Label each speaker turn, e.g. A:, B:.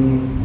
A: mm.